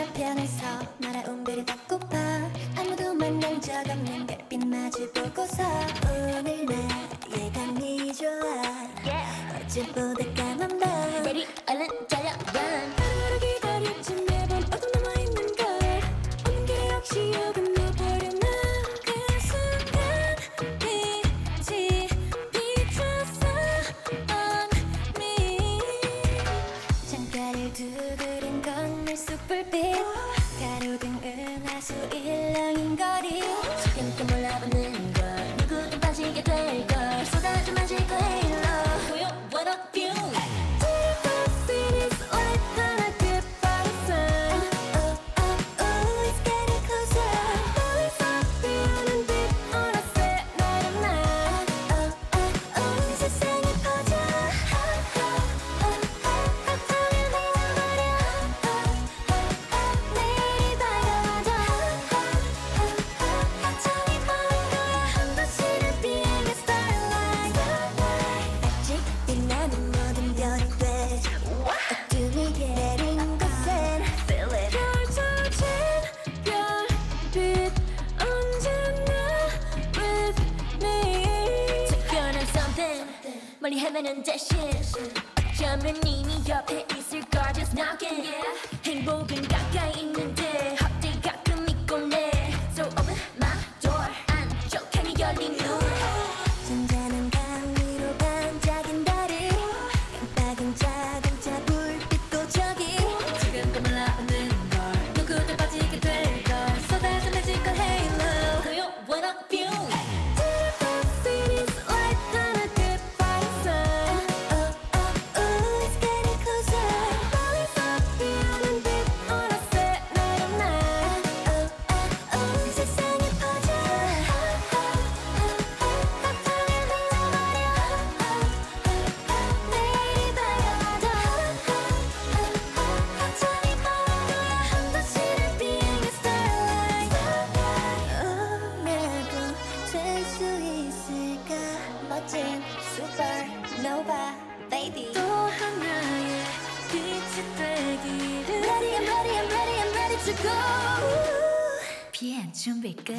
저편에서 날아온 별이 닿고파 아무도 만난 적 없는 별빛 마주 보고서 오늘 나 예감이 좋아. 어제보 가로등 은하수 일렁인 거리. 지금도 몰라보는 걸 누구든 빠지게 될걸. 쏟아져 something 멀리 헤매는 대신 어쩌면 이미 옆에 있을 걸 just knocking 행복은 가까이 있는 supernova baby 또 하나의 빛이 되기를 Ready I'm ready I'm ready I'm ready to go 비엔 준비 끝